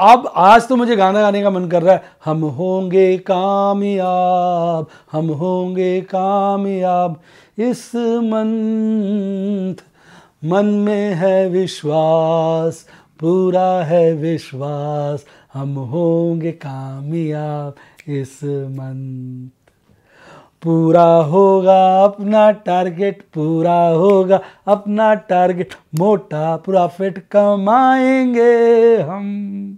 अब आज तो मुझे गाना गाने का मन कर रहा है। हम होंगे कामयाब, हम होंगे कामयाब। इस मंथ, मन में है विश्वास, पूरा है विश्वास। हम होंगे कामयाब इस मंथ। पूरा होगा अपना टारगेट, पूरा होगा अपना टारगेट। मोटा प्रॉफिट कमाएँगे हम।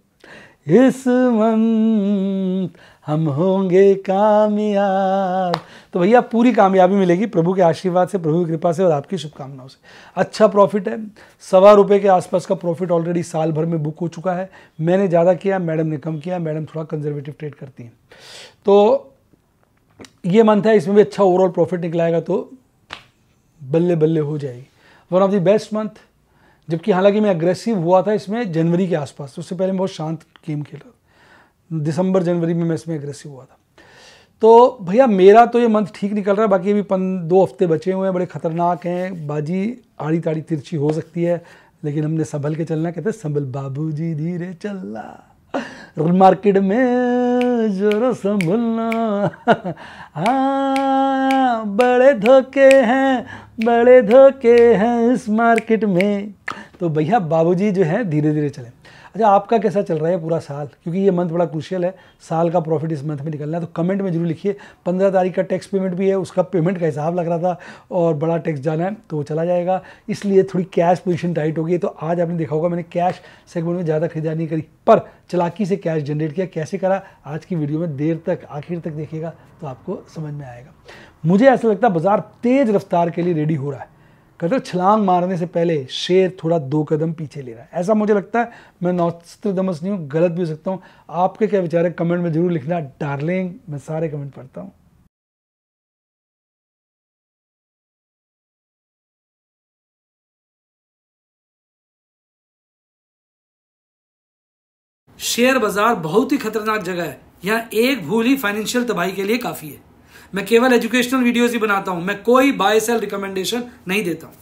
इस मंथ हम होंगे कामयाब। तो भैया, पूरी कामयाबी मिलेगी प्रभु के आशीर्वाद से, प्रभु की कृपा से और आपकी शुभकामनाओं से। अच्छा प्रॉफिट है। सवा रुपये के आसपास का प्रॉफिट ऑलरेडी साल भर में बुक हो चुका है। मैंने ज़्यादा किया, मैडम ने कम किया, मैडम थोड़ा कंजर्वेटिव ट्रेड करती हैं। तो ये मंथ है, इसमें भी अच्छा ओवरऑल प्रॉफिट निकलाएगा तो बल्ले बल्ले हो जाएगी। One of the best month जबकि हालाँकि मैं अग्रेसिव हुआ था इसमें जनवरी के आसपास उससे पहले मैं बहुत शांत गेम खेला दिसंबर, जनवरी में मैं इसमें अग्रेसिव हुआ था। तो भैया, मेरा तो ये मंथ ठीक निकल रहा है, बाकी अभी पन, दो हफ़्ते बचे हुए हैं, बड़े ख़तरनाक हैं। बाजी आड़ी ताड़ी तिरछी हो सकती है, लेकिन हमने संभल के चलना कहते हैं, संभल बाबू जी धीरे चलना। मार्केट में ज़ोर संभलना। हाँ बड़े धोखे हैं बड़े धोखे हैं इस मार्केट में। तो भैया, बाबूजी जो है धीरे धीरे चले। अच्छा आपका कैसा चल रहा है पूरा साल? क्योंकि ये मंथ बड़ा क्रूशियल है। साल का प्रॉफिट इस मंथ में निकलना है। तो कमेंट में ज़रूर लिखिए। पंद्रह तारीख का टैक्स पेमेंट भी है, उसका पेमेंट का हिसाब लग रहा था और बड़ा टैक्स जाना है तो वो चला जाएगा। इसलिए थोड़ी कैश पोजिशन टाइट होगी। तो आज आपने देखा होगा, मैंने कैश सेगमेंट में ज़्यादा खरीदारी करी। पर चलाकी से कैश जनरेट किया। कैसे करा? आज की वीडियो में देर तक, आखिर तक देखिएगा तो आपको समझ में आएगा। मुझे ऐसा लगता है बाज़ार तेज रफ्तार के लिए रेडी हो रहा है। कहते छलांग मारने से पहले शेर थोड़ा दो कदम पीछे ले रहा है। ऐसा मुझे लगता है, मैं नौस्त्रदमस नहीं हूँ, गलत भी हो सकता हूँ। आपके क्या विचार है? कमेंट में ज़रूर लिखना, डार्लिंग। मैं सारे कमेंट पढ़ता हूँ। शेयर बाज़ार बहुत ही खतरनाक जगह है। यहाँ एक भूल ही फाइनेंशियल तबाही के लिए काफ़ी है। मैं केवल एजुकेशनल वीडियोस ही बनाता हूँ। मैं कोई बाय सेल रिकमेंडेशन नहीं देता हूँ।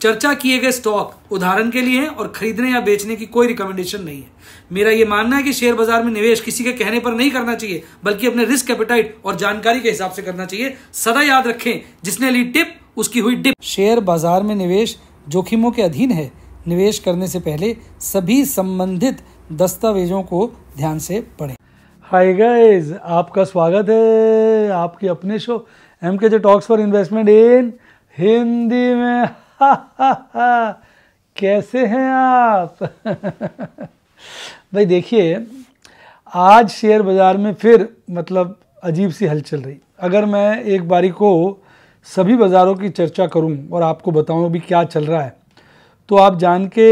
चर्चा किए गए स्टॉक उदाहरण के लिए हैं और खरीदने या बेचने की कोई रिकमेंडेशन नहीं है। मेरा यह मानना है कि शेयर बाज़ार में निवेश किसी के कहने पर नहीं करना चाहिए, बल्कि अपने रिस्क एपिटाइट और जानकारी के हिसाब से करना चाहिए। सदा याद रखें, जिसने ली टिप उसकी हुई डिप शेयर बाज़ार में निवेश जोखिमों के अधीन है। निवेश करने से पहले सभी संबंधित दस्तावेजों को ध्यान से पढ़ें। हाय गाइस आपका स्वागत है आपके अपने show M K J talks for investment in Hindi में। हा, हा, हा, कैसे हैं आप? भाई देखिए आज शेयर बाज़ार में फिर मतलब अजीब सी हलचल रही। अगर मैं एक बारी को सभी बाज़ारों की चर्चा करूँ और आपको बताऊँ अभी क्या चल रहा है तो आप जान के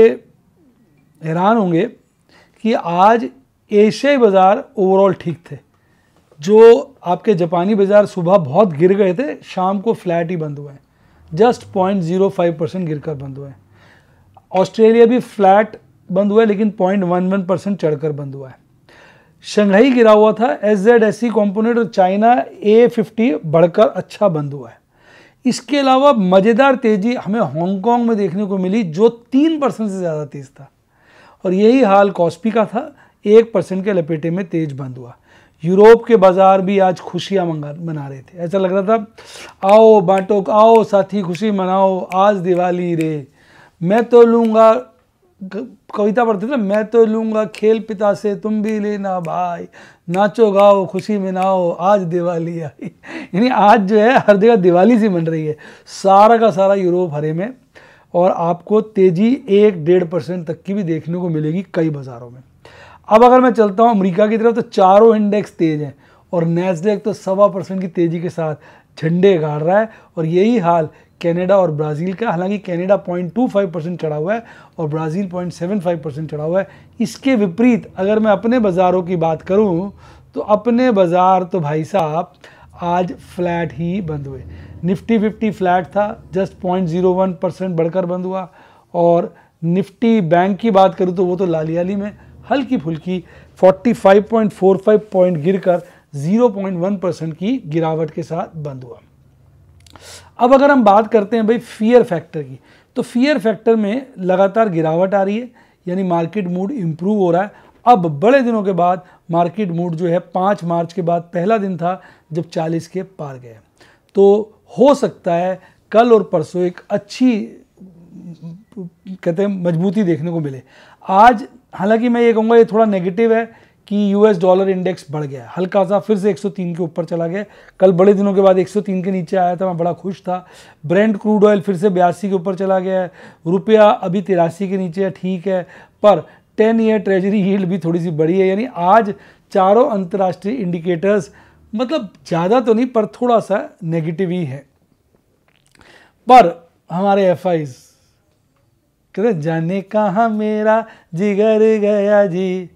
हैरान होंगे कि आज एशियाई बाज़ार ओवरऑल ठीक थे। जो आपके जापानी बाज़ार सुबह बहुत गिर गए थे, शाम को फ्लैट ही बंद हुए हैं। Just point zero five percent गिर कर बंद हुए हैं। ऑस्ट्रेलिया भी फ्लैट बंद हुआ है, लेकिन पॉइंट वन वन परसेंट चढ़कर बंद हुआ है। शंघाई गिरा हुआ था S Z S C component और चाइना ए फिफ्टी बढ़कर अच्छा बंद हुआ है। इसके अलावा मज़ेदार तेज़ी हमें हांगकॉन्ग में देखने को मिली, जो तीन परसेंट से ज़्यादा तेज़ था। और यही हाल कॉस्पी का था एक परसेंट के लपेटे में तेज बंद हुआ। यूरोप के बाज़ार भी आज खुशियाँ मना रहे थे। ऐसा लग रहा था, आओ बांटो, आओ साथी, खुशी मनाओ, आज दिवाली रे। मैं तो लूँगा कविता पढ़ते थे मैं तो लूँगा खेल पिता से, तुम भी लेना भाई। नाचो, गाओ, खुशी मनाओ, आज दिवाली आई। यानी आज जो है, हर जगह दिवाली सी बन रही है। सारा का सारा यूरोप हरे में, और आपको तेज़ी एक डेढ़ परसेंट तक की भी देखने को मिलेगी कई बाज़ारों में। अब अगर मैं चलता हूँ अमेरिका की तरफ़ तो चारों इंडेक्स तेज हैं और नेस्डेक तो सवा परसेंट की तेज़ी के साथ झंडे गाड़ रहा है और यही हाल कनाडा और ब्राज़ील का हालाँकि Canada point two five percent चढ़ा हुआ है और Brazil point seven five percent चढ़ा हुआ है। इसके विपरीत अगर मैं अपने बाज़ारों की बात करूँ तो अपने बाज़ार तो भाई साहब, आज फ्लैट ही बंद हुए। निफ्टी फिफ्टी फ्लैट था just point zero one percent बढ़कर बंद हुआ। और निफ्टी बैंक की बात करूँ तो वो तो लालियाली में हल्की फुल्की 45.45 पॉइंट गिरकर 0.1 परसेंट की गिरावट के साथ बंद हुआ। अब अगर हम बात करते हैं भाई फियर फैक्टर की तो फियर फैक्टर में लगातार गिरावट आ रही है, यानी मार्केट मूड इम्प्रूव हो रहा है। अब बड़े दिनों के बाद मार्केट मूड जो है पाँच मार्च के बाद पहला दिन था जब 40 के पार गए तो हो सकता है कल और परसों एक अच्छी, कहते हैं, मजबूती देखने को मिले। आज हालाँकि मैं ये कहूँगा ये थोड़ा नेगेटिव है कि यूएस डॉलर इंडेक्स बढ़ गया हल्का सा फिर से 103 के ऊपर चला गया। कल बड़े दिनों के बाद 103 के नीचे आया था, मैं बड़ा खुश था। ब्रेंड क्रूड ऑयल फिर से बयासी के ऊपर चला गया है। रुपया अभी तिरासी के नीचे है, ठीक है, पर टेन ईयर ट्रेजरी यील्ड भी थोड़ी सी बड़ी है। यानी आज चारों अंतर्राष्ट्रीय इंडिकेटर्स मतलब ज़्यादा तो नहीं, पर थोड़ा सा नेगेटिव ही है। पर हमारे एफ़ कहते, जाने कहाँ मेरा जिगर गया जी?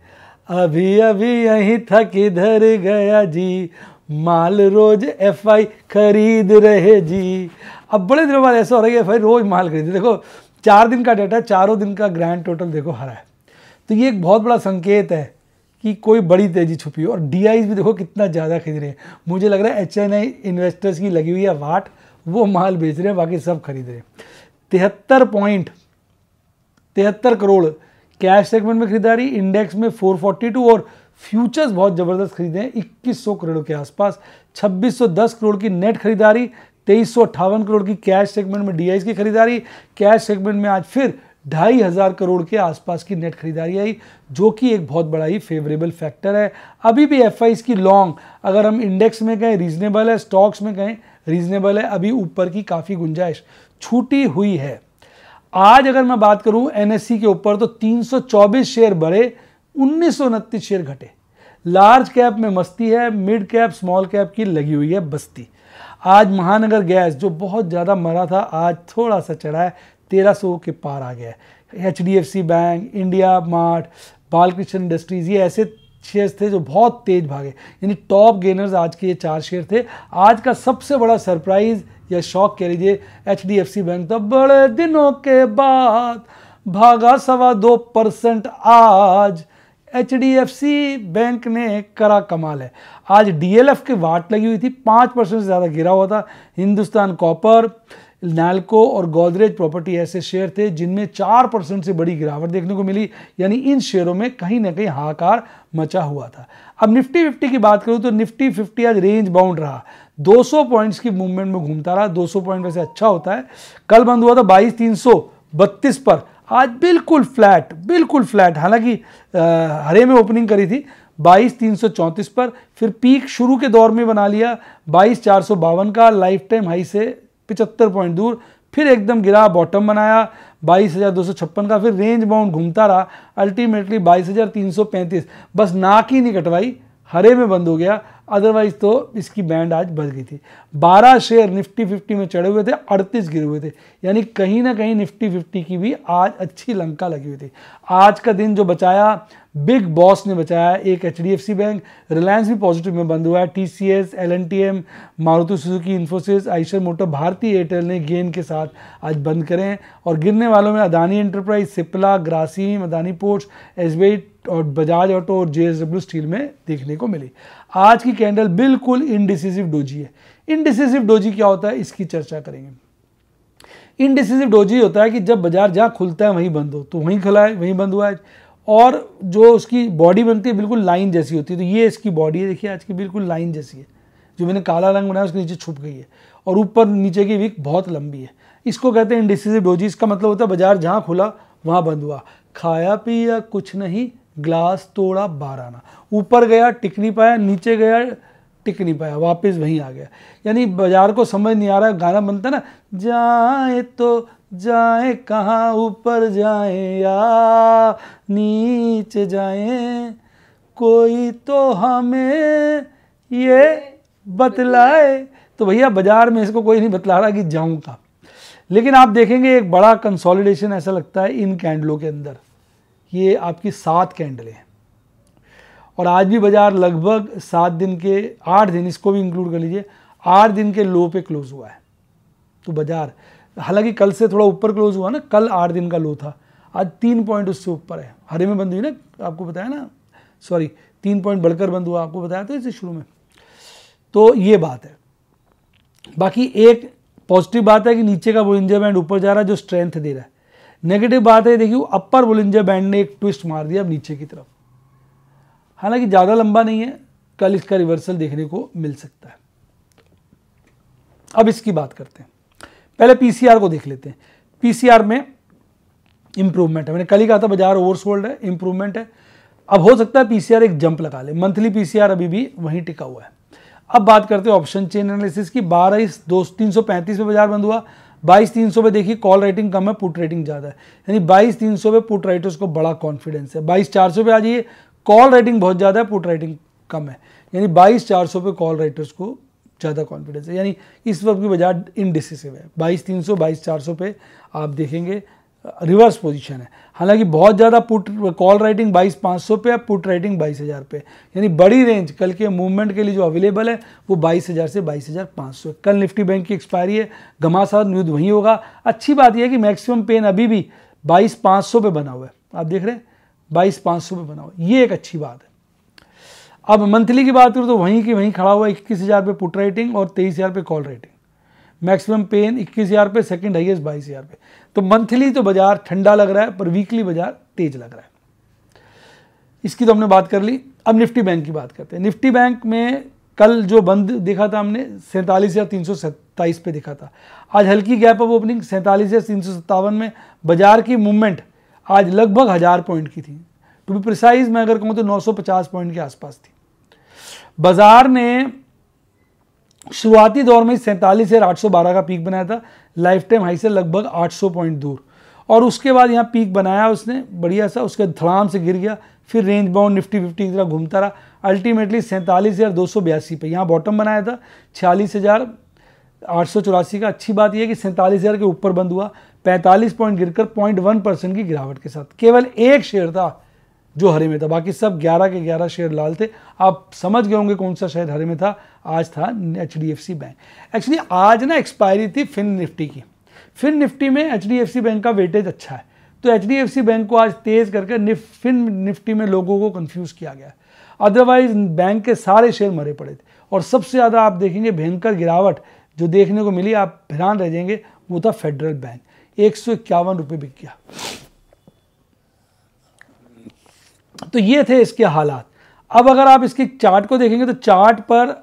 अभी अभी यहीं था किधर गया जी? माल रोज एफ़ आई खरीद रहे जी। अब बड़े दिनों बाद ऐसा हो रहा है एफ़ रोज माल खरीदे देखो, चार दिन का डाटा चारों दिन का ग्रैंड टोटल देखो, हरा है। तो ये एक बहुत बड़ा संकेत है कि कोई बड़ी तेज़ी छुपी हो। और डी भी देखो, कितना ज़्यादा खरीद रहे हैं। मुझे लग रहा है एच एन आई इन्वेस्टर्स की लगी हुई है वाट, वो माल बेच रहे हैं, बाकी सब खरीद रहे हैं। तिहत्तर पॉइंट तिहत्तर करोड़। कैश सेगमेंट में खरीदारी इंडेक्स में 442 और फ्यूचर्स बहुत ज़बरदस्त खरीदे हैं 2100 करोड़ के आसपास। 2610 करोड़ की नेट खरीदारी, तेईस करोड़ की कैश सेगमेंट में डी की खरीदारी। कैश सेगमेंट में आज फिर ढाई हज़ार करोड़ के आसपास की नेट खरीदारी आई, जो कि एक बहुत बड़ा ही फेवरेबल फैक्टर है। अभी भी एफ़ की लॉन्ग अगर हम इंडेक्स में कहें रीजनेबल है स्टॉक्स में कहें रीजनेबल है, अभी ऊपर की काफ़ी गुंजाइश छूटी हुई है। आज अगर मैं बात करूँ एनएससी के ऊपर तो 324 शेयर बढ़े, उन्नीस सौ उनतीस शेयर घटे। लार्ज कैप में मस्ती है मिड कैप स्मॉल कैप की लगी हुई है बस्ती। आज महानगर गैस, जो बहुत ज़्यादा मरा था, आज थोड़ा सा चढ़ा है, तेरह सौ के पार आ गया है। H D F C bank India mart Balkrishna industries ये ऐसे शेयर्स थे जो बहुत तेज भागे। यानी टॉप गेनर्स आज के ये चार शेयर थे। आज का सबसे बड़ा सरप्राइज़ या शौक कह लीजिए H D F C bank तो बड़े दिनों के बाद भागा सवा दो परसेंट आज H D F C bank ने करा कमाल है। आज डी एल एफ़ की वाट लगी हुई थी, पाँच परसेंट से ज़्यादा गिरा हुआ था। हिंदुस्तान कॉपर नैल्को और गोदरेज प्रॉपर्टी ऐसे शेयर थे जिनमें चार परसेंट से बड़ी गिरावट देखने को मिली, यानी इन शेयरों में कहीं ना कहीं हाहाकार मचा हुआ था। अब निफ्टी फिफ्टी की बात करूँ तो निफ्टी फिफ्टी आज रेंज बाउंड रहा। 200 पॉइंट्स की मूवमेंट में घूमता रहा 200 पॉइंट वैसे अच्छा होता है। कल बंद हुआ था बाईस तीन पर। आज बिल्कुल फ्लैट बिल्कुल फ्लैट। हालाँकि हरे में ओपनिंग करी थी, बाईस तीन पर। फिर पीक शुरू के दौर में बना लिया, बाईस चार का। लाइफ टाइम हाई से पिचहत्तर पॉइंट दूर। फिर एकदम गिरा, बॉटम बनाया, बाईस हज़ार दो सौ छप्पन का। फिर रेंज बाउंड घूमता रहा, अल्टीमेटली बाईस हज़ार तीन सौ पैंतीस। बस नाक ही नहीं कटवाई हरे में बंद हो गया अदरवाइज़ तो इसकी बैंड आज बढ़ गई थी। 12 शेयर निफ्टी 50 में चढ़े हुए थे 38 गिरे हुए थे। यानी कहीं ना कहीं निफ्टी 50 की भी आज अच्छी लंका लगी हुई थी। आज का दिन जो बचाया बिग बॉस ने बचाया, एक एचडीएफसी बैंक रिलायंस भी पॉजिटिव में बंद हुआ है। T C S L N T M Maruti Suzuki Infosys Eicher motor Bharti Airtel ने गेन के साथ आज बंद करें। और गिरने वालों में Adani enterprise Cipla Grasim Adani ports s और बजाज ऑटो और जे स्टील में देखने को मिली। आज की कैंडल बिल्कुल इनडिसिसिव डोजी है। इनडिसिसिव डोजी क्या होता है? इसकी चर्चा करेंगे। इनडिसिसिव डोजी होता है कि जब बाज़ार जहाँ खुलता है, वहीं बंद हो। तो वहीं खुला है, वहीं बंद हुआ है। और जो उसकी बॉडी बनती है, बिल्कुल लाइन जैसी होती है। तो ये इसकी बॉडी है। देखिए, आज की बिल्कुल लाइन जैसी है। जो मैंने काला रंग बनाया, उसके नीचे छुप गई है। और ऊपर नीचे की विक बहुत लंबी है। इसको कहते हैं इंडिसिसिव डोजी इसका मतलब होता है बाज़ार जहाँ खुला, वहाँ बंद हुआ। खाया पिया कुछ नहीं ग्लास तोड़ा बाराना ऊपर गया टिक नहीं पाया नीचे गया टिक नहीं पाया वापस वहीं आ गया। यानी बाज़ार को समझ नहीं आ रहा गाना बनता ना जाए तो जाए कहाँ ऊपर जाए या नीचे जाए कोई तो हमें ये बतलाए। तो भैया बाज़ार में इसको कोई नहीं बतला रहा कि जाऊँ कहाँ। लेकिन आप देखेंगे एक बड़ा कंसोलिडेशन ऐसा लगता है इन कैंडलों के अंदर। ये आपकी सात कैंडलें हैं। और आज भी बाज़ार लगभग सात दिन के, आठ दिन, इसको भी इंक्लूड कर लीजिए, आठ दिन के लो पे क्लोज हुआ है। तो बाज़ार, हालाँकि कल से थोड़ा ऊपर क्लोज हुआ ना, कल आठ दिन का लो था। आज तीन पॉइंट उससे ऊपर है। हरे में बंद हुई ना, आपको बताया ना? सॉरी तीन पॉइंट बढ़कर बंद हुआ, आपको बताया था इसे शुरू में। तो ये बात है। बाकी एक पॉजिटिव बात है कि नीचे का बोलिंजर बैंड ऊपर जा रहा है, जो स्ट्रेंथ दे रहा है। नेगेटिव बात है, देखिए अपर बोलिंजर बैंड ने एक ट्विस्ट मार दिया अब नीचे की तरफ़। हालाँकि ज़्यादा लंबा नहीं है, कल इसका रिवर्सल देखने को मिल सकता है। अब इसकी बात करते हैं। पहले पीसीआर को देख लेते हैं। पीसीआर में इंप्रूवमेंट है। मैंने कल ही कहा था, बाज़ार ओवरसोल्ड है इंप्रूवमेंट है। अब हो सकता है पीसीआर एक जंप लगा ले। मंथली पीसीआर अभी भी वहीं टिका हुआ है। अब बात करते हैं ऑप्शन चेन एनालिसिस की। बारह दो तीन सौ पैंतीस में बाज़ार बंद हुआ। बाईस तीन सौ पे देखिए कॉल राइटिंग कम है पुट राइटिंग ज़्यादा है। यानी बाईस तीन सौ पे पुट राइटर्स को बड़ा कॉन्फिडेंस है। बाईस चार सौ पे आ जाइए कॉल राइटिंग बहुत ज़्यादा है पुट राइटिंग कम है। यानी बाईस चार सौ पे कॉल राइटर्स को ज़्यादा कॉन्फिडेंस है। यानी इस वक्त की बजाय इनडिसिसिव है। बाईस तीन सौ, बाईस चार सौ पे आप देखेंगे रिवर्स पोजिशन है। हालाँकि बहुत ज़्यादा पुट कॉल राइटिंग बाईस, पाँच सौ पे है पुट राइटिंग बाईस हज़ार पे यानी बड़ी रेंज कल के मूवमेंट के लिए जो अवेलेबल है, वो बाईस हज़ार से बाईस हज़ार पाँच सौ कल निफ्टी बैंक की एक्सपायरी है, घमासान युद्ध वहीं होगा। अच्छी बात यह है कि मैक्सिमम पेन अभी भी बाईस, पाँच सौ पे बना हुआ है। आप देख रहे हैं, बाईस, पाँच सौ पे बना हुआ है। ये एक अच्छी बात है। अब मंथली की बात करूँ तो वहीं की वहीं खड़ा हुआ इक्कीस हज़ार पे पुट राइटिंग और तेईस हज़ार पे कॉल राइटिंग मैक्सिमम पेन इक्कीस हज़ार पे सेकंड हाईएस्ट बाईस हज़ार पे। तो मंथली तो बाज़ार ठंडा लग रहा है, पर वीकली बाज़ार तेज लग रहा है। इसकी तो हमने बात कर ली। अब निफ्टी बैंक की बात करते हैं। निफ्टी बैंक में कल जो बंद देखा था हमने, सैंतालीस हज़ार तीन पे देखा था। आज हल्की गैप ऑफ़ ओपनिंग सैंतालीस या तीन सौ सत्तावन में बाज़ार की मूवमेंट आज लगभग हज़ार पॉइंट की थी। टू बी प्रिसाइज मैं अगर कहूँ तो 950 पॉइंट के आसपास थी। बाज़ार ने शुरुआती दौर में सैंतालीस हज़ार आठ सौ बारह का पीक बनाया था। लाइफ टाइम हाई से लगभग 800 पॉइंट दूर। और उसके बाद यहाँ पीक बनाया उसने, बढ़िया सा, उसके धड़ाम से गिर गया। फिर रेंज बाउंड निफ्टी फिफ्टी की तरह घूमता रहा। अल्टीमेटली सैंतालीस हज़ार दो सौ बयासी पर यहाँ बॉटम बनाया था। छियालीस हज़ार आठ सौ चौरासी का। अच्छी बात यह कि सैंतालीस हज़ार के ऊपर बंद हुआ। पैंतालीस पॉइंट गिरकर पॉइंट वन परसेंट की गिरावट के साथ। केवल एक शेयर था। जो हरे में था। बाकी सब 11 के 11 शेयर लाल थे। आप समझ गए होंगे कौन सा शेयर हरे में था। आज था एचडीएफसी बैंक एक्चुअली आज ना एक्सपायरी थी फिन निफ्टी की। फिन निफ्टी में एचडीएफसी बैंक का वेटेज अच्छा है। तो एचडीएफसी बैंक को आज तेज करके निफ, फिन निफ्टी में लोगों को कन्फ्यूज़ किया गया। अदरवाइज़ बैंक के सारे शेयर मरे पड़े थे। और सबसे ज़्यादा आप देखेंगे भयंकर गिरावट जो देखने को मिली आप हैरान रह जाएँगे वो था फेडरल बैंक एक सौ इक्यावन रुपये बिक गया। तो ये थे इसके हालात। अब अगर आप इसके चार्ट को देखेंगे तो चार्ट पर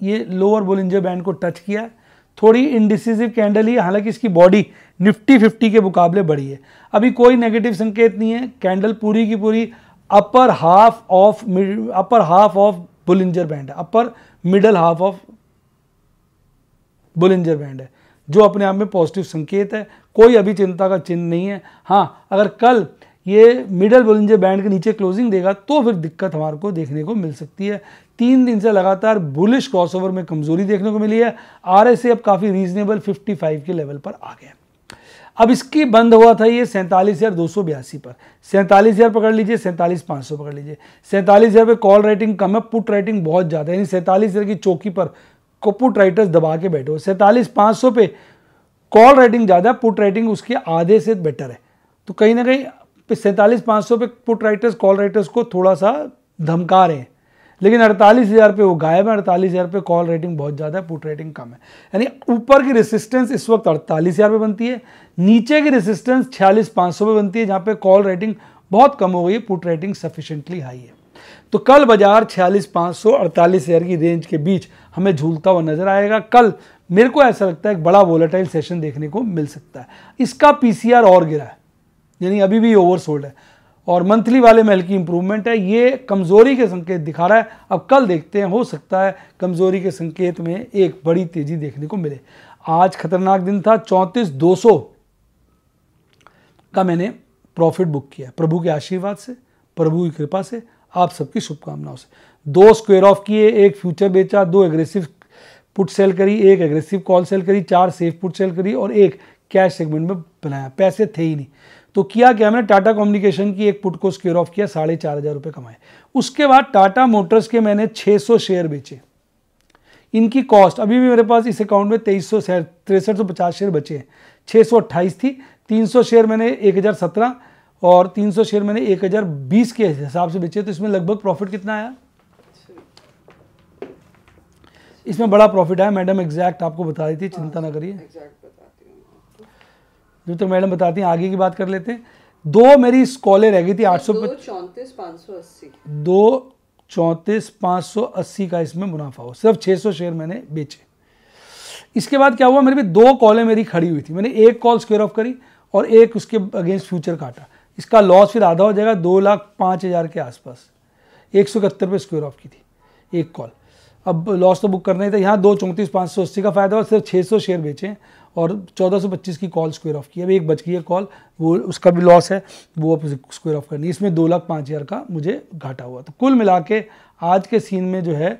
ये लोअर बोलिंजर बैंड को टच किया है। थोड़ी इनडिसिसिव कैंडल ही हालाँकि इसकी बॉडी निफ्टी फिफ्टी के मुकाबले बड़ी है। अभी कोई नेगेटिव संकेत नहीं है कैंडल पूरी की पूरी upper half of upper half of Bollinger band है। Upper middle half of Bollinger band है, जो अपने आप में पॉजिटिव संकेत है। कोई अभी चिंता का चिन्ह नहीं है। हाँ अगर कल ये मिडल बोलिंजर बैंड के नीचे क्लोजिंग देगा तो फिर दिक्कत हमारे को देखने को मिल सकती है। तीन दिन से लगातार बुलिश क्रॉसओवर में कमज़ोरी देखने को मिली है। आर एस अब काफ़ी रीजनेबल 55 के लेवल पर आ गया। अब इसकी बंद हुआ था ये सैंतालीस हज़ार दो सौ बयासी पर। सैंतालीस हज़ार पकड़ लीजिए, सैंतालीस पाँच सौ पकड़ लीजिए। सैंतालीस हज़ार पे कॉल राइटिंग कम है पुट राइटिंग बहुत ज़्यादा है। यानी सैंतालीस हज़ार की चौकी पर पुट राइटर्स दबा के बैठे हो। सैंतालीस पाँच सौ पे कॉल राइटिंग ज़्यादा पुट राइटिंग उसके आधे से बेटर है। तो कहीं ना कहीं सैंतालीस पाँच सौ पे पुट राइटर्स, कॉल राइटर्स को थोड़ा सा धमका रहे हैं। लेकिन अड़तालीस हज़ार पे वो गायब है, अड़तालीस हज़ार पे कॉल रेटिंग बहुत ज़्यादा है, पुट रेटिंग कम है। यानी ऊपर की रेसिस्टेंस इस वक्त अड़तालीस हज़ार पे बनती है, नीचे की रेसिस्टेंस छियालीस पाँच सौ पे बनती है, जहाँ पे कॉल रेटिंग बहुत कम हो गई है, पुट रेटिंग सफिशेंटली हाई है। तो कल बाज़ार छियालीस पाँच सौ, अड़तालीस हज़ार की रेंज के बीच हमें झूलता हुआ नज़र आएगा। कल मेरे को ऐसा लगता है एक बड़ा वोलेटाइल सेशन देखने को मिल सकता है। इसका पीसीआर और गिरा है। यानी अभी भी ओवरसोल्ड है। और मंथली वाले में हल्की इंप्रूवमेंट है। ये कमज़ोरी के संकेत दिखा रहा है। अब कल देखते हैं, हो सकता है कमज़ोरी के संकेत में एक बड़ी तेज़ी देखने को मिले। आज खतरनाक दिन था, चौंतीस दो सौ का मैंने प्रॉफिट बुक किया प्रभु के आशीर्वाद से, प्रभु की कृपा से, आप सबकी शुभकामनाओं से। दो स्क्वेयर ऑफ़ किए, एक फ्यूचर बेचा, दो एग्रेसिव पुट सेल करी, एक एग्रेसिव कॉल सेल करी, चार सेफ़ पुट सेल करी और एक कैश सेगमेंट में बनाया। पैसे थे ही नहीं। तो किया क्या मैंने टाटा कम्युनिकेशन की एक पुट को स्क्योर ऑफ़ किया साढ़े चार हज़ार रुपये कमाए। उसके बाद टाटा मोटर्स के मैंने 600 शेयर बेचे। इनकी कॉस्ट अभी भी मेरे पास इस अकाउंट में तेईस सौ शेयर तिरसठ सौ पचास शेयर बचे हैं। छः सौ अट्ठाईस थी तीन सौ शेयर मैंने एक हज़ार सत्रह और तीन सौ शेयर मैंने एक हज़ार बीस के हिसाब से बेचे तो इसमें लगभग प्रॉफिट कितना आया? इसमें बड़ा प्रॉफिट आया। मैडम एग्जैक्ट आपको बता रही थी चिंता ना करिए। जो तो मैडम बताती हैं आगे की बात कर लेते हैं। दो मेरी स्कॉलर रह गई थी आठ सौ चौंतीस पाँच सौ अस्सी। दो चौंतीस पाँच सौ अस्सी का इसमें मुनाफा हो सिर्फ़ छः सौ शेयर मैंने बेचे। इसके बाद क्या हुआ मेरे भी दो कॉलें मेरी खड़ी हुई थी। मैंने एक कॉल स्क्वेयर ऑफ़ करी और एक उसके अगेंस्ट फ्यूचर काटा। इसका लॉस फिर आधा हो जाएगा दो लाख पाँच हज़ार के आसपास। एक सौ इकहत्तर रुपये स्क्वेयर ऑफ़ की थी एक कॉल। अब लॉस तो बुक करना ही था। यहाँ दो चौंतीस पाँच सौ अस्सी का फ़ायदा हुआ सिर्फ़ छः सौ शेयर बेचे। और चौदह सौ पच्चीस की कॉल स्क्वेयर ऑफ़ की। अभी एक बच गई है कॉल वो उसका भी लॉस है, वो अब स्क्वेयर ऑफ़ करनी इसमें दो लाख पाँच हज़ार का मुझे घाटा हुआ। तो कुल मिला के आज के सीन में जो है,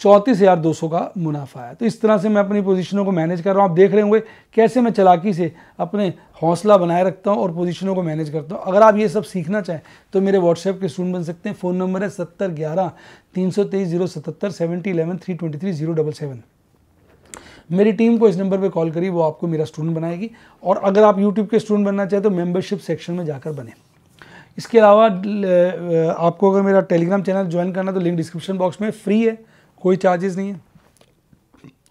चौंतीस हज़ार दो सौ का मुनाफा है। तो इस तरह से मैं अपनी पोजीशनों को मैनेज कर रहा हूँ। आप देख रहे होंगे, कैसे मैं चलाकी से अपने हौसला बनाए रखता हूँ और पोजीशनों को मैनेज करता हूँ। अगर आप ये सब सीखना चाहें तो मेरे व्हाट्सएप के स्टूडेंट बन सकते हैं। फ़ोन नंबर है सत्तर ग्यारह तीन सौ तेईस ज़ीरो सतहत्तर seventy eleven three twenty three zero double seven मेरी टीम को इस नंबर पर कॉल करिए, वो आपको मेरा स्टूडेंट बनाएगी। और अगर आप यूट्यूब के स्टूडेंट बनना चाहें तो मेम्बरशिप सेक्शन में जाकर बने। इसके अलावा आपको अगर मेरा टेलीग्राम चैनल ज्वाइन करना तो लिंक डिस्क्रिप्शन बॉक्स में फ्री है, कोई चार्जेस नहीं है।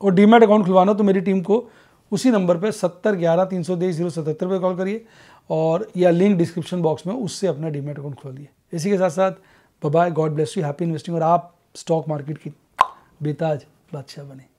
और डीमेट अकाउंट खुलवाना तो मेरी टीम को उसी नंबर पर सत्तर ग्यारह तीन सौ तेईस ज़ीरो सतहत्तर पर कॉल करिए और, या लिंक डिस्क्रिप्शन बॉक्स में उससे अपना डीमेट अकाउंट खोलिए इसी के साथ साथ bye God bless you happy investing और आप स्टॉक मार्केट की बेताज बादशाह बने।